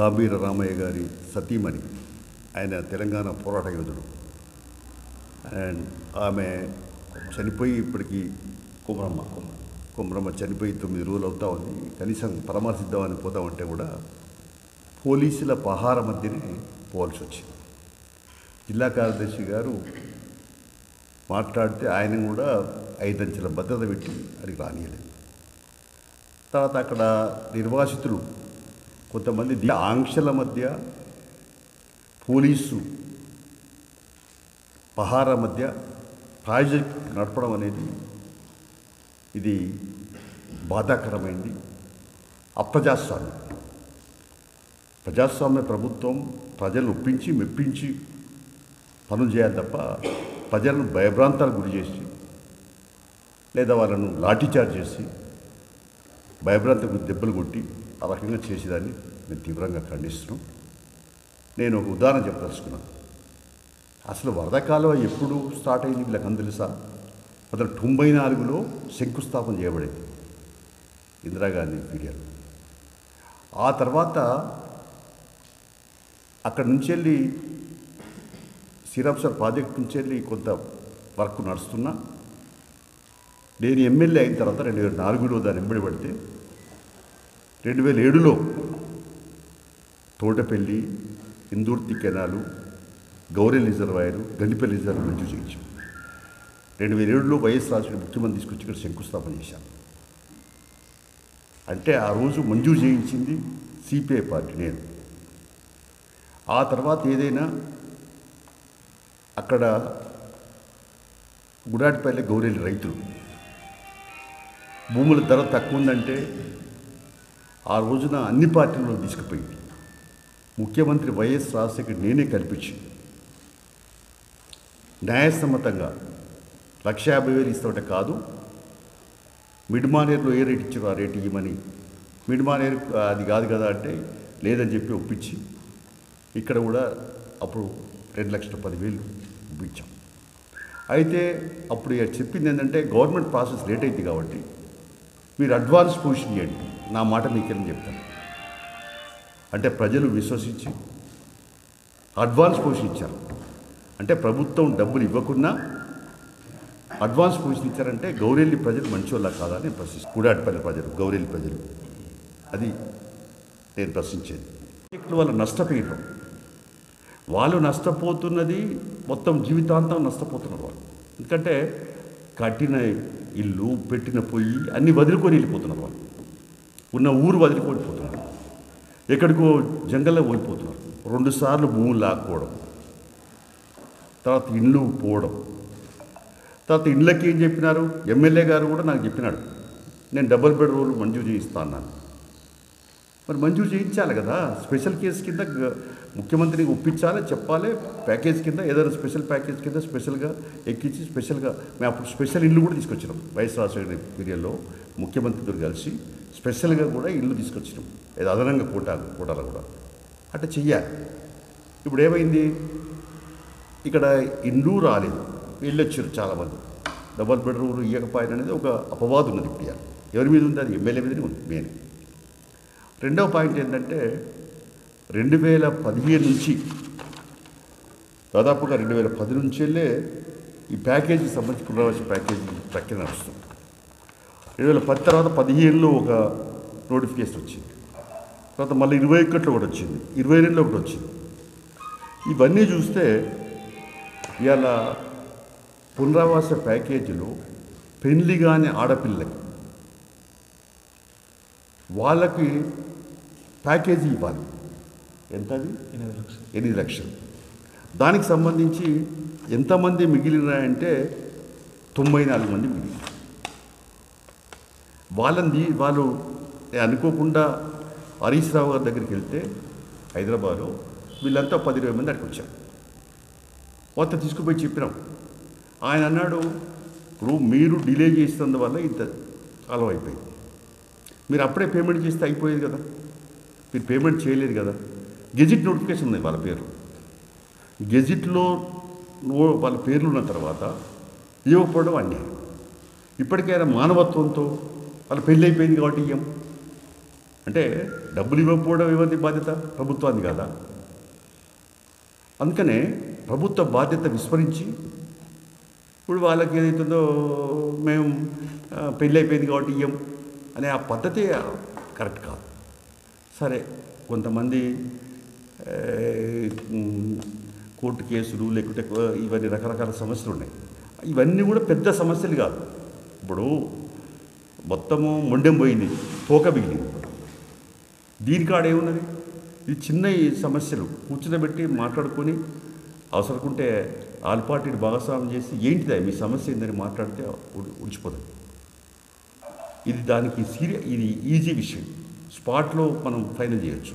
గాంభీర రామయ్య గారి సతీమణి. ఆయన తెలంగాణ పోరాట యోధుడు. అండ్ ఆమె చనిపోయి ఇప్పటికీ కుమ్రమ్మ. కుమ్రమ్మ చనిపోయి తొమ్మిది రోజులు అవుతా ఉంది. కనీసం పరామర్శిద్దామని పోతామంటే కూడా పోలీసుల పహార మధ్యనే పోవాల్సి వచ్చింది. జిల్లా కార్యదర్శి గారు మాట్లాడితే ఆయన కూడా ఐదంచెల భద్రత పెట్టి అడిగి రానియలేదు. తర్వాత అక్కడ నిర్వాసితులు కొంతమంది ది- ఆంక్షల మధ్య పోలీసు పహార మధ్య ప్రాజెక్ట్ నడపడం అనేది ఇది బాధాకరమైంది. అప్రజాస్వామ్యం. ప్రజాస్వామ్య ప్రభుత్వం ప్రజలు ఒప్పించి మెప్పించి పనులు చేయాలి తప్ప ప్రజలను భయభ్రాంతాలకు గురి చేసి లేదా వాళ్ళను లాఠీచార్జ్ చేసి భయభ్రాంతకు దెబ్బలు కొట్టి ఆ రకంగా చేసేదాన్ని. నేను తీవ్రంగా ఖండిస్తున్నాను. నేను ఒక ఉదాహరణ చెప్పదలుచుకున్నాను. అసలు వరద కాలువ ఎప్పుడు స్టార్ట్ అయింది వీళ్ళకి తెలుసా? అతను తొంభై నాలుగులో శంకుస్థాపన చేయబడింది. ఇందిరాగాంధీ పీరియడ్ ఆ తర్వాత అక్కడి నుంచి వెళ్ళి సిరాప్సర్ ప్రాజెక్ట్ నుంచి వెళ్ళి కొంత వర్క్ నడుస్తున్నా. నేను ఎమ్మెల్యే అయిన తర్వాత రెండు వేల నాలుగులో దాన్ని వెంబడి పడితే రెండు వేల ఏడులో Thotapalli Indurthi canal Gauri reservoir Gandipalli reservoir మంజూరు చేయించాం. రెండు వేల ఏడులో వైఎస్ రాజశేఖర ముఖ్యమంత్రి తీసుకొచ్చి ఇక్కడ శంకుస్థాపన చేశాం. అంటే ఆ రోజు మంజూరు చేయించింది సిపిఐ పార్టీ నేను. ఆ తర్వాత ఏదైనా అక్కడ గుడాటిపల్లి గౌరెల్లి రైతులు భూముల ధర తక్కువ ఉందంటే ఆ రోజున అన్ని పార్టీలను తీసుకుపోయింది. ముఖ్యమంత్రి వైఎస్ రాజశేఖర్ నేనే కల్పించి. న్యాయసమ్మతంగా లక్ష యాభై వేలు ఇస్తామంటే కాదు మిడ్మానేర్లో ఏ రేట్ ఇచ్చారు ఆ రేట్ ఇవ్వమని మిడ్ మానేర్ అది కాదు కదా అంటే లేదని చెప్పి ఒప్పించి ఇక్కడ కూడా అప్పుడు రెండు లక్షల పదివేలు ఇప్పించాం. అయితే అప్పుడు ఇక చెప్పింది ఏంటంటే గవర్నమెంట్ ప్రాసెస్ లేట్ అయింది కాబట్టి మీరు అడ్వాన్స్ పొజిషన్ ఇవ్వండి నా మాట మీకేమని చెప్తాను? అంటే ప్రజలు విశ్వసించి అడ్వాన్స్ పోషించారు. ఇచ్చారు అంటే ప్రభుత్వం డబ్బులు ఇవ్వకుండా అడ్వాన్స్ పోషించారంటే ఇచ్చారంటే గౌరెల్లి ప్రజలు మంచోళ్ళ కాదా నేను ప్రశ్నిస్తాను. కూడాటిపల్లి ప్రజలు గౌరెల్లి ప్రజలు. అది నేను ప్రశ్నించేది. ఇక్కడ వాళ్ళు నష్టపోయారు వాళ్ళు నష్టపోతున్నది మొత్తం జీవితాంతం నష్టపోతున్నారు వాళ్ళు. ఎందుకంటే కట్టిన ఇల్లు పెట్టిన పొయ్యి అన్నీ వదులుకొని వెళ్ళిపోతున్నారు వాళ్ళు. ఉన్న ఊరు వదిలికొని పోతున్నారు ఎక్కడికో జంగల్లో పోయిపోతున్నారు. రెండుసార్లు భూములు లాక్కోవడం. తర్వాత ఇండ్లు పోవడం. తర్వాత ఇండ్లకి ఏం చెప్పినారు? ఎమ్మెల్యే గారు కూడా నాకు చెప్పినాడు. నేను డబుల్ బెడ్ రూల్ మంజూరు చేయిస్తా అన్నాను. మరి మంజూరు చేయించాలి కదా. స్పెషల్ కేసు కింద ముఖ్యమంత్రికి ఒప్పించాలి చెప్పాలి. ప్యాకేజ్ కింద ఏదైనా స్పెషల్ ప్యాకేజ్ కింద స్పెషల్గా ఎక్కించి స్పెషల్గా మేము అప్పుడు స్పెషల్ ఇల్లు కూడా తీసుకొచ్చినాం. వైఎస్ రాజశేఖర పీరియడ్లో ముఖ్యమంత్రితో కలిసి స్పెషల్గా కూడా ఇల్లు తీసుకొచ్చినాం. ఏదో అదనంగా కోటాలు కూటాలు కూడా. అట్లా చెయ్యాలి ఇప్పుడు ఏమైంది? ఇక్కడ ఇండ్లు రాలేదు. వెళ్ళొచ్చారు చాలామంది. డబల్ బెడ్రూమ్ ఇవ్వకపోయిన అనేది ఒక అపవాదు ఉన్నది ఇప్పుడు ఎవరి మీద ఉంది అది? ఎమ్మెల్యే మీదనే ఉంది మెయిన్. రెండవ పాయింట్ ఏంటంటే రెండు వేల పదిహేను నుంచి దాదాపుగా రెండు వేల పది నుంచి వెళ్ళే ఈ ప్యాకేజీకి సంబంధించి పునరావాస ప్యాకేజీ ప్రక్రియ నడుస్తుంది. రెండు వేల పది తర్వాత పదిహేనులో ఒక నోటిఫికేషన్ వచ్చింది. తర్వాత మళ్ళీ ఇరవై ఒకటిలో ఒకటి వచ్చింది. ఇరవై రెండులో ఒకటి వచ్చింది. ఇవన్నీ చూస్తే ఇవాళ పునరావాస ప్యాకేజీలో పెళ్ళి కాని ఆడపిల్లకి వాళ్ళకి ప్యాకేజీ ఇవ్వాలి. ఎంత అది ఎనిమిది లక్షలు. ఎనిమిది లక్షలు. దానికి సంబంధించి ఎంతమంది మిగిలినాయంటే తొంభై నాలుగు మంది మిగిలిన వాళ్ళని వాళ్ళు అనుకోకుండా హరీష్ రావు గారి దగ్గరికి వెళ్తే హైదరాబాదు వీళ్ళంతా పది ఇరవై మంది అక్కడికి వచ్చారు. మొత్తం తీసుకుపోయి చెప్పినాం. ఆయన అన్నాడు ఇప్పుడు మీరు డిలే చేసినందువల్ల ఇంత కాలం అయిపోయింది మీరు అప్పుడే పేమెంట్ చేస్తే అయిపోయేది కదా. మీరు పేమెంట్ చేయలేదు కదా. గెజిట్ నోటిఫికేషన్ ఉంది వాళ్ళ పేరు. గెజిట్లో వాళ్ళ పేర్లు ఉన్న తర్వాత ఇవ్వకపోవడం అన్యాయం. ఇప్పటికైనా మానవత్వంతో వాళ్ళ పెళ్ళి అయిపోయింది కాబట్టి ఇయ్యం అంటే డబ్బులు ఇవ్వకపోవడం ఎవరిది బాధ్యత? ప్రభుత్వాన్ని కాదా? అందుకనే ప్రభుత్వ బాధ్యత విస్మరించి ఇప్పుడు వాళ్ళకి ఏదైతుందో మేము పెళ్ళి అయిపోయింది కాబట్టి ఇయ్యం అనే ఆ పద్ధతి కరెక్ట్ కాదు. సరే కొంతమంది కోర్టు కేసులు లేకుంటే ఇవన్నీ రకరకాల సమస్యలు ఉన్నాయి. ఇవన్నీ కూడా పెద్ద సమస్యలు కాదు. ఇప్పుడు మొత్తము మొండెం పోయింది తోక మిగిలింది. దీనికాడ ఏమున్నది? ఇది చిన్న ఈ సమస్యలు కూర్చునబెట్టి మాట్లాడుకొని అవసరకుంటే ఆల్పాటి భాగస్వామ్యం చేసి ఏంటిదా మీ సమస్య ఏందని మాట్లాడితే ఉడిచిపోతుంది ఇది దానికి సీరియస్ ఇది ఈజీ విషయం. స్పాట్లో మనం ఫైనల్ చేయొచ్చు.